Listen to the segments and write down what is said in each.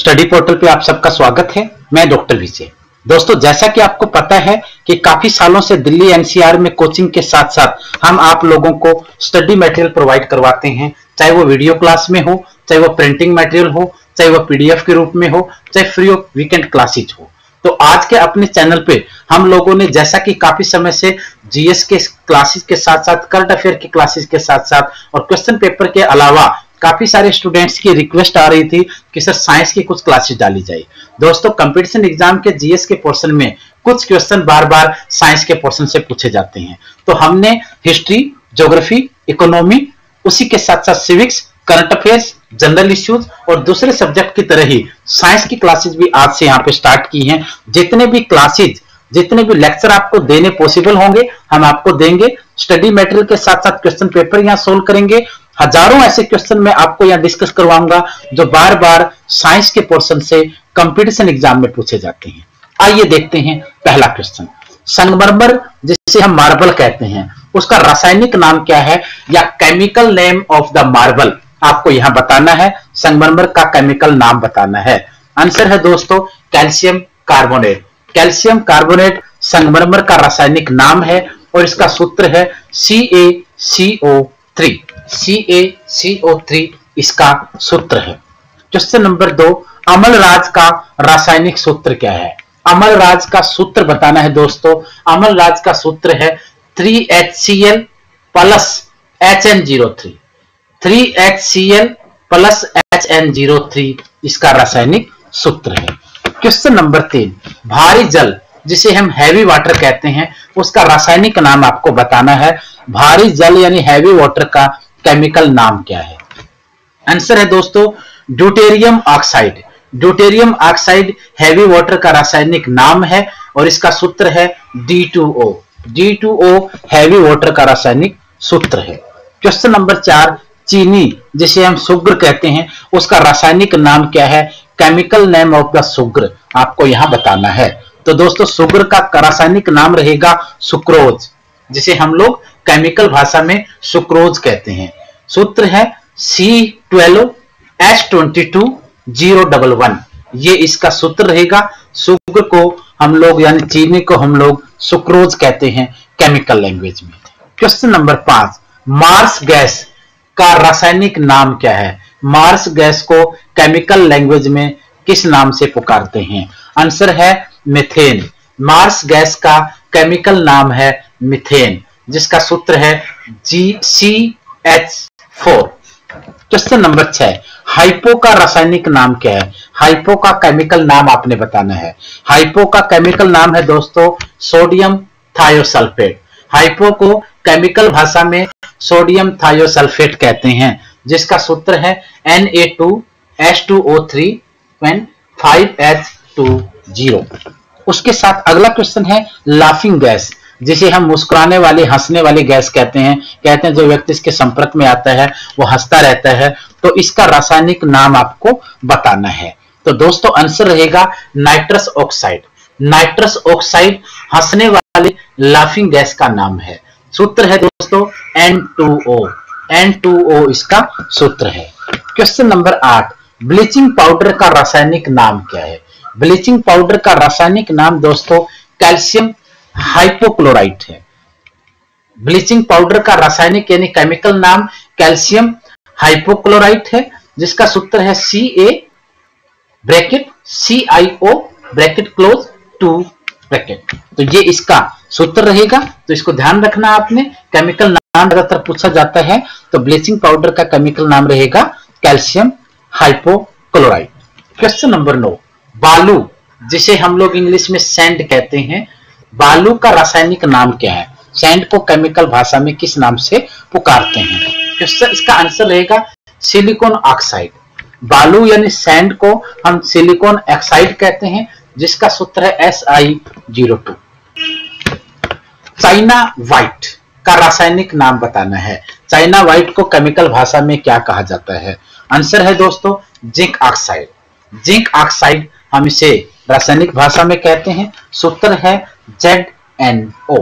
Study portal पे आप सबका स्वागत है। मैं डॉक्टर विजय दोस्तों, जैसा कि आपको पता है कि काफ़ी सालों से दिल्ली एनसीआर में कोचिंग के साथ साथ हम आप लोगों को स्टडी मटेरियल प्रोवाइड करवाते हैं। चाहे वो वीडियो क्लास में हो, चाहे वो प्रिंटिंग मटेरियल हो, चाहे वो पीडीएफ के रूप में हो, चाहे फ्री ऑफ़ वीकेंड क्लासेज हो। तो आज के अपने चैनल पे हम लोगों ने, जैसा कि काफ़ी समय से जीएस के क्लासेस के साथ साथ करंट अफेयर के क्लासेस के साथ साथ और क्वेश्चन पेपर के अलावा काफ़ी सारे स्टूडेंट्स की रिक्वेस्ट आ रही थी कि सर साइंस की कुछ क्लासेस डाली जाए। दोस्तों कंपटीशन एग्ज़ाम के जीएस के पोर्शन में कुछ क्वेश्चन बार बार साइंस के पोर्शन से पूछे जाते हैं। तो हमने हिस्ट्री ज्योग्राफी इकोनॉमी उसी के साथ साथ civics current affairs general issues और दूसरे सब्जेक्ट की तरह ही साइंस की क्लासेज भी आज से यहाँ पे स्टार्ट की हैं। जितने भी क्लासेज जितने भी लेक्चर आपको देने पॉसिबल होंगे, हम आपको देंगे। स्टडी मटेरियल के साथ साथ क्वेश्चन पेपर यहाँ सोल्व करेंगे। हज़ारों ऐसे क्वेश्चन मैं आपको यहाँ डिस्कस करवाऊँगा, जो बार बार साइंस के पोर्शन से कंपटीशन एग्ज़ाम में पूछे जाते हैं। आइए देखते हैं पहला क्वेश्चन संगमरमर, जिसे हम मार्बल कहते हैं, उसका रासायनिक नाम क्या है या chemical name of the marble आपको यहाँ बताना है, संगमरमर का केमिकल नाम बताना है। आंसर है दोस्तों कैल्शियम कार्बोनेट कैल्शियम कार्बोनेट संगमरमर का रासायनिक नाम है और इसका सूत्र है सी ए सी ओ थ्री सी ए सी ओ थ्री इसका सूत्र है। क्वेश्चन नंबर दो, अमल राज का रासायनिक सूत्र क्या है? अमल राज का सूत्र बताना है दोस्तों। अमल राज का सूत्र है three H C L plus H N zero three three H C L plus H N zero three इसका रासायनिक सूत्र है। क्वेश्चन नंबर तीन, भारी जल, जिसे हम हैवी वाटर कहते हैं, उसका रासायनिक नाम आपको बताना है। भारी जल यानी हैवी वाटर का केमिकल नाम क्या है? आंसर है दोस्तों deuterium oxide deuterium oxide heavy water का रासायनिक नाम है और इसका सूत्र है D2O D2O हैवी वाटर का रासायनिक सूत्र है। क्वेश्चन नंबर चार, चीनी, जिसे हम सुग्र कहते हैं, उसका रासायनिक नाम क्या है? Chemical name of the sugar आपको यहाँ बताना है। तो दोस्तों सुग्र का रासायनिक नाम रहेगा सुक्रोज, जिसे हम लोग केमिकल भाषा में सुक्रोज कहते हैं। सूत्र है C twelve H twenty two zero double one ये इसका सूत्र रहेगा। सुग्र को हम लोग, यानी चीनी को हम लोग सुक्रोज कहते हैं केमिकल लैंग्वेज में। क्वेश्चन नंबर पाँच। मार्स गैस का रासायनिक नाम क्या है? मार्स गैस को केमिकल लैंग्वेज में किस नाम से पुकारते हैं? आंसर है मिथेन मार्स गैस का केमिकल नाम है मिथेन जिसका सूत्र है जी C H four. Question number छह, हाइपो का रासायनिक नाम क्या है? हाइपो का केमिकल नाम आपने बताना है। हाइपो का केमिकल नाम है दोस्तों, सोडियम थायोसल्फेट। हाइपो को केमिकल भाषा में सोडियम थायोसल्फेट कहते हैं, जिसका सूत्र है N A two H two O three N five H two zero उसके साथ अगला क्वेश्चन है, लाफिंग गैस। जिसे हम मुस्कुराने वाली, हंसने वाली गैस कहते हैं। कहते हैं, जो व्यक्ति इसके संपर्क में आता है, वो हंसता रहता है। तो इसका रासायनिक नाम आपको बताना है। तो दोस्तों, आंसर रहेगा नाइट्रस ऑक्साइड। नाइट्रस ऑक्साइड हंसने वाली लाफिंग गैस का नाम है। सूत्र है दोस्तों N2O N2O इसका सूत्र है। क्वेश्चन नंबर आठ। ब्लीचिंग पाउडर का रासायनिक नाम क्या है? ब्लीचिंग पाउडर का रासायनिक नाम दोस्तों, कैल्शियम हाइपोक्लोराइट है। ब्लीचिंग पाउडर का रासायनिक यानी केमिकल नाम कैल्शियम हाइपोक्लोराइट है, जिसका सूत्र है C A bracket C I O bracket close two bracket. तो ये इसका सूत्र रहेगा। तो इसको ध्यान रखना आपने, केमिकल नाम ज़्यादातर पूछा जाता है तो ब्लीचिंग पाउडर का केमिकल नाम रहेगा कैल्शियम हाइपोक्लोराइड क्वेश्चन नंबर नौ, बालू, जिसे हम लोग इंग्लिश में सैंड कहते हैं बालू का रासायनिक नाम क्या है? सैंड को केमिकल भाषा में किस नाम से पुकारते हैं? इसका आंसर रहेगा सिलिकॉन ऑक्साइड बालू यानी सैंड को हम सिलिकॉन ऑक्साइड कहते हैं, जिसका सूत्र है S I zero two China white का रासायनिक नाम बताना है। चाइना व्हाइट को केमिकल भाषा में क्या कहा जाता है? आंसर है दोस्तों जिंक ऑक्साइड जिंक ऑक्साइड हम इसे रासायनिक भाषा में कहते हैं। सूत्र है Z N O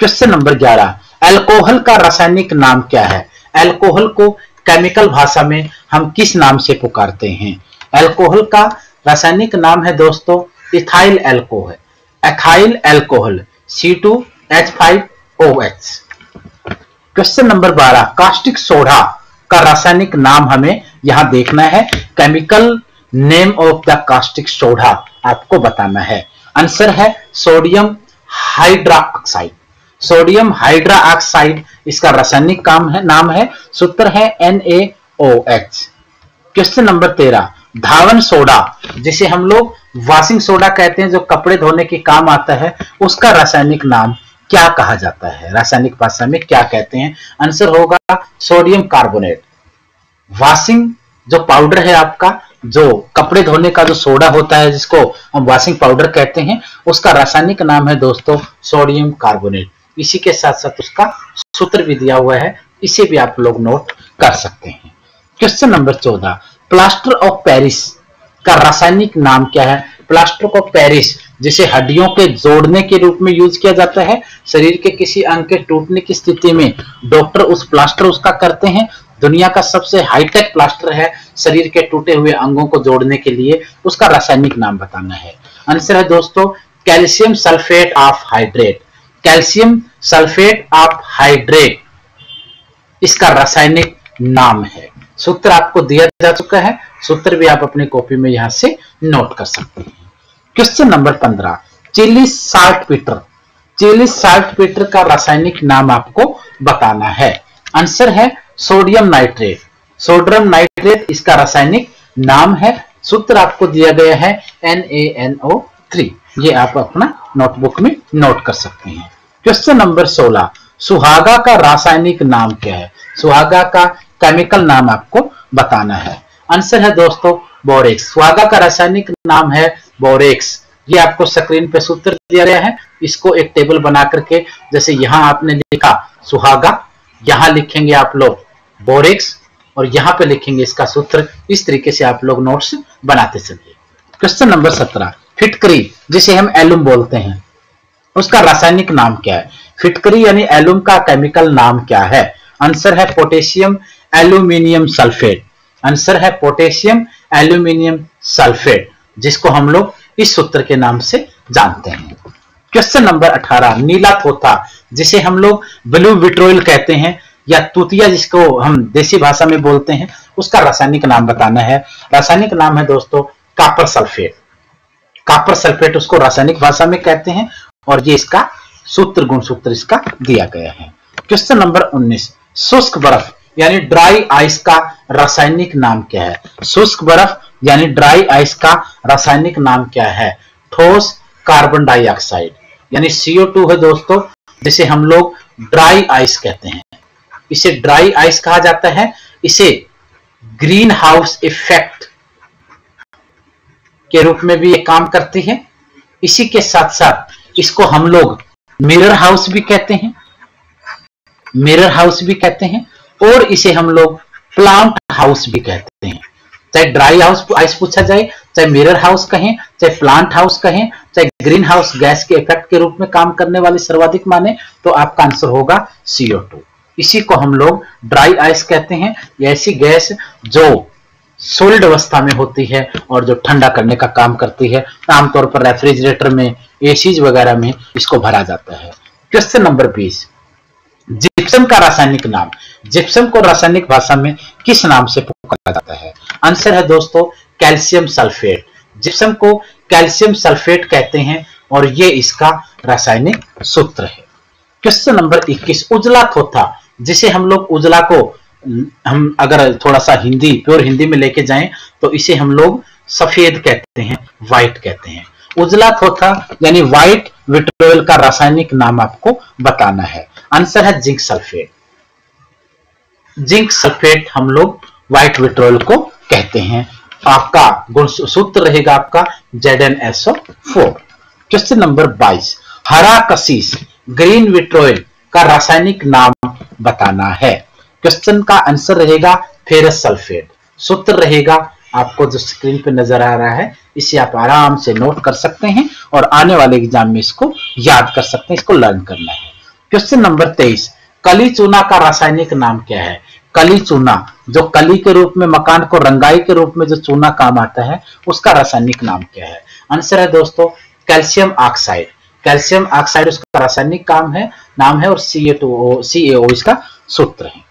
question number ग्यारह। एल्कोहल का रासायनिक नाम क्या है? एल्कोहल को केमिकल भाषा में हम किस नाम से पुकारते हैं? एल्कोहल का रासायनिक नाम है दोस्तों ethyl alcohol ethyl alcohol C2H5OH question number 12 caustic soda का रासायनिक नाम हमें यहाँ देखना है। Chemical name of the caustic soda आपको बताना है। आंसर है sodium hydroxide sodium hydroxide इसका रासायनिक काम है, नाम है, सूत्र है NaOH क्वेश्चन नंबर तेरह, धावन सोडा, जिसे हम लोग वॉशिंग सोडा कहते हैं, जो कपड़े धोने के काम आता है, उसका रासायनिक नाम क्या कहा जाता है? रासायनिक भाषा में क्या कहते हैं? आंसर होगा सोडियम कार्बोनेट। वॉशिंग जो पाउडर है आपका जो कपड़े धोने का जो सोडा होता है, जिसको हम वॉशिंग पाउडर कहते हैं, उसका रासायनिक नाम है दोस्तों, सोडियम कार्बोनेट। इसी के साथ साथ उसका सूत्र भी दिया हुआ है, इसे भी आप लोग नोट कर सकते हैं। क्वेश्चन नंबर चौदह प्लास्टर ऑफ़ पेरिस का रासायनिक नाम क्या है? प्लास्टर ऑफ़ पेरिस जिसे हड्डियों के जोड़ने के रूप में यूज़ किया जाता है, शरीर के किसी अंग के टूटने की स्थिति में डॉक्टर उस प्लास्टर उसका करते हैं दुनिया का सबसे हाईटेक प्लास्टर है शरीर के टूटे हुए अंगों को जोड़ने के लिए, उसका रासायनिक नाम बताना है। आंसर है दोस्तों, calcium sulphate of hydrate. Calcium sulphate of hydrate, इसका रासायनिक नाम है। सूत्र आपको दिया जा चुका है, सूत्र भी आप अपनी कॉपी में यहाँ से नोट कर सकते हैं। क्वेश्चन नंबर पंद्रह, Chile saltpetre Chile saltpetre का रासायनिक नाम आपको बताना है। आंसर है सोडियम नाइट्रेट। सोडियम नाइट्रेट इसका रासायनिक नाम है। सूत्र आपको दिया गया है NaNO3 ये आप अपना नोटबुक में नोट कर सकते हैं। क्वेश्चन नंबर 16 सुहागा का रासायनिक नाम क्या है? सुहागा का केमिकल नाम आपको बताना है। आंसर है दोस्तों बोरेक्स सुहागा का रासायनिक नाम है बोरेक्स ये आपको स्क्रीन पे सूत्र दिया गया है। इसको एक टेबल बना करके, जैसे यहाँ आपने लिखा, सुहागा। यहाँ लिखेंगे आप लोग बोरेक्स, और यहाँ पे लिखेंगे इसका सूत्र, इस तरीके से आप लोग नोट्स बनाते चलिए। क्वेश्चन नंबर सत्रह, फिटकरी, जिसे हम एलुम बोलते हैं, उसका रासायनिक नाम क्या है? फिटकरी यानी एलुम का केमिकल नाम क्या है? आंसर है पोटेशियम एल्यूमिनियम सल्फेट आंसर है पोटेशियम एल्यूमिनियम सल्फेट जिसको हम लोग इस सूत्र के नाम से जानते हैं। क्वेश्चन नंबर 18 नीला थोथा जिसे हम लोग ब्लू विट्रोइल कहते हैं या तुतिया जिसको हम देसी भाषा में बोलते हैं, उसका रासायनिक नाम बताना है। रासायनिक नाम है दोस्तों, कापर सल्फेट। कापर सल्फेट उसको रासायनिक भाषा में कहते हैं, और ये इसका सूत्र, गुण सूत्र इसका दिया गया है। क्वेश्चन नंबर 19 शुष्क बर्फ़ यानी ड्राई आइस का रासायनिक नाम क्या है? शुष्क बर्फ़ यानी ड्राई आइस का रासायनिक नाम क्या है? ठोस कार्बन डाइऑक्साइड, यानी CO2 है दोस्तों, जिसे हम लोग ड्राई आइस कहते हैं। इसे ड्राई आइस कहा जाता है। इसे ग्रीन हाउस इफ़ेक्ट के रूप में भी ये काम करती है। इसी के साथ साथ इसको हम लोग मिरर हाउस भी कहते हैं। मिरर हाउस भी कहते हैं और इसे हम लोग प्लांट हाउस भी कहते हैं। चाहे ड्राई हाउस आइस पूछा जाए, चाहे मिरर हाउस कहें, चाहे प्लांट हाउस कहें, चाहे ग्रीन हाउस गैस के इफ़ेक्ट के रूप में काम करने वाली सर्वाधिक माने तो आपका आंसर होगा CO2 इसी को हम लोग ड्राई आइस कहते हैं। यह ऐसी गैस जो सोल्ड अवस्था में होती है और जो ठंडा करने का काम करती है। आमतौर पर रेफ्रिजरेटर में एसीज वगैरह में इसको भरा जाता है। क्वेश्चन नंबर बीस। जिप्सम का रासायनिक नाम। जिप्सम को रासायनिक भाषा में किस नाम से पुकारा जाता है? आंसर है दोस्तों, कैल्शियम सल्फेट। जिप्सम को कैल्शियम सल्फेट कहते हैं और ये इसका रासायनिक सूत्र है। क्वेश्चन नंबर 21 उजला थोथा जिसे हम लोग उजला को, हम अगर थोड़ा सा हिंदी, प्योर हिंदी में लेके जाएँ तो इसे हम लोग सफ़ेद कहते हैं, व्हाइट कहते हैं। उजला थोथा यानी व्हाइट विट्रोल का रासायनिक नाम आपको बताना है। आंसर है जिंक सल्फेट। जिंक सल्फेट हम लोग व्हाइट विट्रोल को कहते हैं। आपका गुण सूत्र रहेगा आपका Z N S O four question number 22 हरा कसीस ग्रीन विट्रोइल का रासायनिक नाम बताना है। क्वेश्चन का आंसर रहेगा फेरस सल्फेट सूत्र रहेगा आपको जो स्क्रीन पे नज़र आ रहा है, इसे आप आराम से नोट कर सकते हैं और आने वाले एग्ज़ाम में इसको याद कर सकते हैं, इसको लर्न करना है। क्वेश्चन नंबर तेईस। कली चूना का रासायनिक नाम क्या है? कली चूना, जो कली के रूप में, मकान को रंगाई के रूप में जो चूना काम आता है, उसका रासायनिक नाम क्या है? आंसर है दोस्तों कैल्शियम ऑक्साइड कैल्शियम ऑक्साइड, उसका रासायनिक काम है, नाम है और सी ए टू सी ए इसका सूत्र है।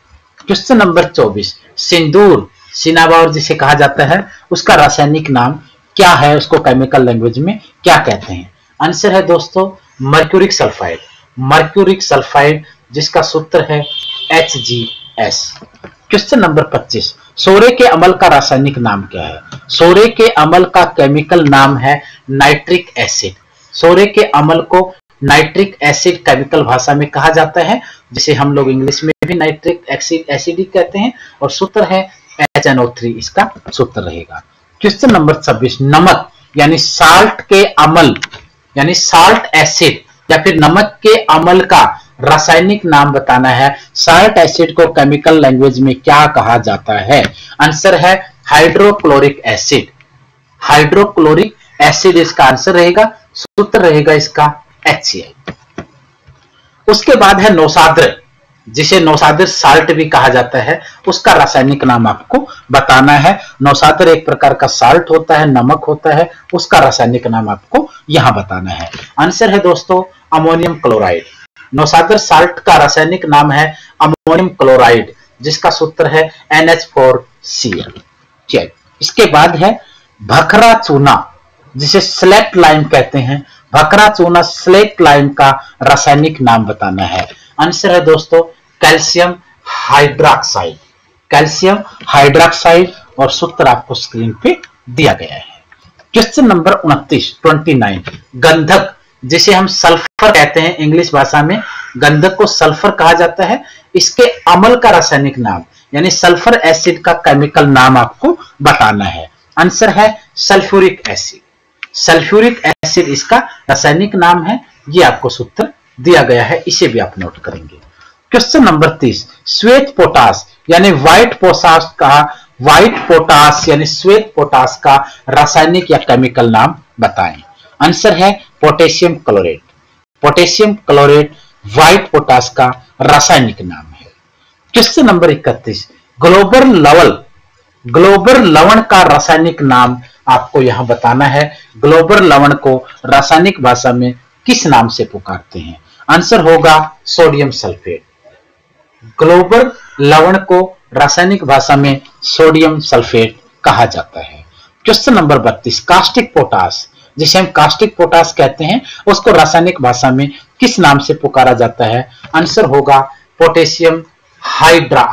क्वेश्चन नंबर 24 सिंदूर सिनाबार जिसे कहा जाता है, उसका रासायनिक नाम क्या है, उसको केमिकल लैंग्वेज में क्या कहते हैं? आंसर है दोस्तों मर्क्यूरिक सल्फाइड मर्क्यूरिक सल्फाइड जिसका सूत्र है H G S question number 25 सोरे के अमल का रासायनिक नाम क्या है? सोरे के अमल का केमिकल नाम है नाइट्रिक एसिड सोरे के अमल को नाइट्रिक एसिड केमिकल भाषा में कहा जाता है, जिसे हम लोग इंग्लिश में भी नाइट्रिक एसिड, एसिडिक कहते हैं, और सूत्र है एच इसका सूत्र रहेगा। क्वेश्चन नंबर 26 नमक, यानी साल्ट के अमल, यानी साल्ट एसिड या फिर नमक के अमल का रासायनिक नाम बताना है। साल्ट एसिड को केमिकल लैंग्वेज में क्या कहा जाता है? आंसर है हाइड्रोक्लोरिक एसिड हाइड्रोक्लोरिक एसिड इसका आंसर रहेगा। सूत्र रहेगा इसका एच उसके बाद है नौसाद्र, जिसे नौसादिर साल्ट भी कहा जाता है। उसका रासायनिक नाम आपको बताना है। नौसादर एक प्रकार का साल्ट होता है, नमक होता है। उसका रासायनिक नाम आपको यहाँ बताना है। आंसर है दोस्तों, अमोनियम क्लोराइड। नौसागर साल्ट का रासायनिक नाम है अमोनियम क्लोराइड, जिसका सूत्र है NH4Cl इसके बाद है भखरा चूना। जिसे स्लेट लाइम कहते हैं भकरा चूना स्लेट लाइम का रासायनिक नाम बताना है। आंसर है दोस्तों कैल्शियम हाइड्रोक्साइड कैल्शियम हाइड्रोक्साइड और सूत्र आपको स्क्रीन पे दिया गया है। क्वेश्चन नंबर उनतीस ट्वेंटी नाइन गंधक, जिसे हम सल्फ़र कहते हैं इंग्लिश भाषा में गंधक को सल्फ़र कहा जाता है। इसके अमल का रासायनिक नाम, यानी सल्फ़र एसिड का केमिकल नाम आपको बताना है। आंसर है सल्फ्यूरिक एसिड सल्फ्यूरिक एसिड इसका रासायनिक नाम है। ये आपको सूत्र दिया गया है, इसे भी आप नोट करेंगे। क्वेश्चन नंबर तीस। श्वेत पोटास, यानी व्हाइट पोटास का व्हाइट पोटास, यानी श्वेत पोटास का रासायनिक या केमिकल नाम बताएँ। आंसर है potassium chlorate potassium chlorate white potash का रासायनिक नाम है। क्वेश्चन नंबर इकतीस। ग्लोबल लवल, ग्लोबल लवण का रासायनिक नाम आपको यहाँ बताना है, ग्लोबल लवण को रासायनिक भाषा में किस नाम से पुकारते हैं? आंसर होगा सोडियम सल्फेट। ग्लोबल लवण को रासायनिक भाषा में सोडियम सल्फेट कहा जाता है। क्वेश्चन नंबर बत्तीस, कास्टिक पोटास, जिसे हम कास्टिक पोटास कहते हैं, उसको रासायनिक भाषा में किस नाम से पुकारा जाता है? आंसर होगा पोटेशियम हाइड्रा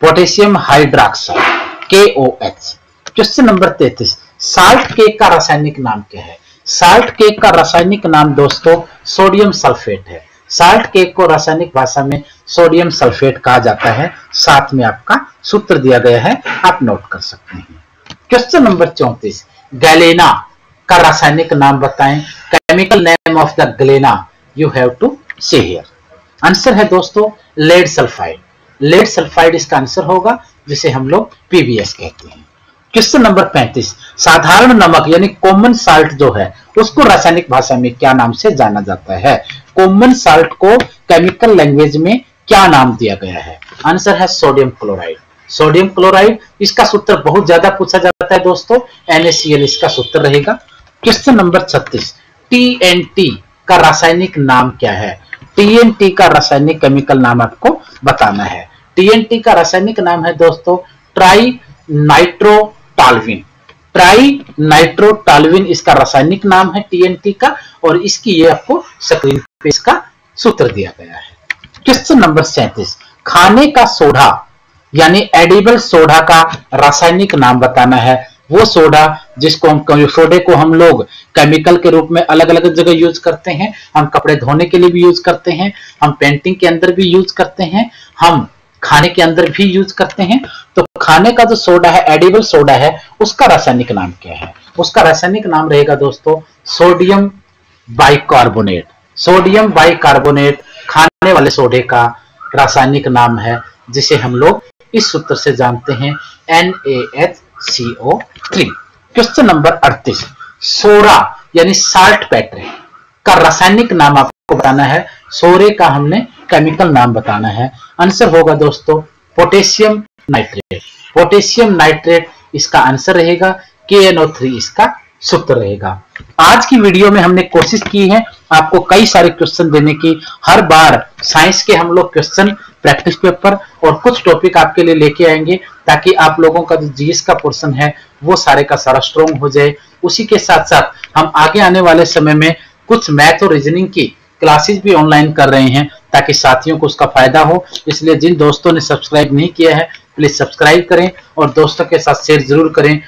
पोटेशियम हाइड्रोक्साइड के ओ एच क्वेश्चन नंबर तैतीस? साल्ट केक का रासायनिक नाम क्या है? साल्ट केक का रासायनिक नाम दोस्तों, सोडियम सल्फेट है। साल्ट केक को रासायनिक भाषा में सोडियम सल्फेट कहा जाता है। साथ में आपका सूत्र दिया गया है, आप नोट कर सकते हैं। क्वेश्चन नंबर चौतीस। गैलेना का रासायनिक नाम बताएँ। Chemical name of the galena you have to say here answer है दोस्तों लेड सल्फाइड लेड सल्फाइड इसका आंसर होगा, जिसे हम लोग पीबीएस कहते हैं। क्वेश्चन नंबर 35 साधारण नमक, यानी कॉमन साल्ट जो है, उसको रासायनिक भाषा में क्या नाम से जाना जाता है? कॉमन साल्ट को केमिकल लैंग्वेज में क्या नाम दिया गया है? आंसर है सोडियम क्लोराइड सोडियम क्लोराइड इसका सूत्र बहुत ज़्यादा पूछा जाता है दोस्तों। NaCl इसका सूत्र रहेगा। क्वेश्चन नंबर छत्तीस? टीएनटी का रासायनिक नाम क्या है? टीएनटी का रासायनिक केमिकल नाम आपको बताना है। टीएनटी का रासायनिक नाम है दोस्तों, ट्राई नाइट्रोटालविन ट्राई नाइट्रोटालविन इसका रासायनिक नाम है टीएनटी का, और इसकी ये आपको स्क्रीन पे इसका सूत्र दिया गया है। क्वेश्चन नंबर सैंतीस। खाने का सोडा, यानी एडिबल सोडा का रासायनिक नाम बताना है। वो सोडा जिसको हम सोडे को हम लोग केमिकल के रूप में अलग अलग जगह यूज़ करते हैं। हम कपड़े धोने के लिए भी यूज़ करते हैं। हम पेंटिंग के अंदर भी यूज़ करते हैं। हम खाने के अंदर भी यूज़ करते हैं। तो खाने का जो सोडा है एडिबल सोडा है, उसका रासायनिक नाम क्या है? उसका रासायनिक नाम रहेगा दोस्तों सोडियम बाइकार्बोनेट सोडियम बाइकार्बोनेट खाने वाले सोडे का रासायनिक नाम है, जिसे हम लोग इस सूत्र से जानते हैं N H C O three question number अड़तीस। सोरा यानी साल्ट पैटरे का रासायनिक नाम आपको बताना है। सोरे का हमने केमिकल नाम बताना है। आंसर होगा दोस्तों पोटेशियम नाइट्रेट पोटेशियम नाइट्रेट इसका आंसर रहेगा के इसका सूत्र रहेगा। आज की वीडियो में हमने कोशिश की है आपको कई सारे क्वेश्चन देने की। हर बार साइंस के हम लोग क्वेश्चन प्रैक्टिस पेपर और कुछ टॉपिक आपके लिए लेके आएँगे ताकि आप लोगों का जो जीएस का पोर्शन है, वो सारे का सारा स्ट्रॉन्ग हो जाए। उसी के साथ साथ हम आगे आने वाले समय में कुछ मैथ और रीजनिंग की क्लासेस भी ऑनलाइन कर रहे हैं। ताकि साथियों को उसका फ़ायदा हो। इसलिए जिन दोस्तों ने सब्सक्राइब नहीं किया है प्लीज़ सब्सक्राइब करें और दोस्तों के साथ शेयर ज़रूर करें।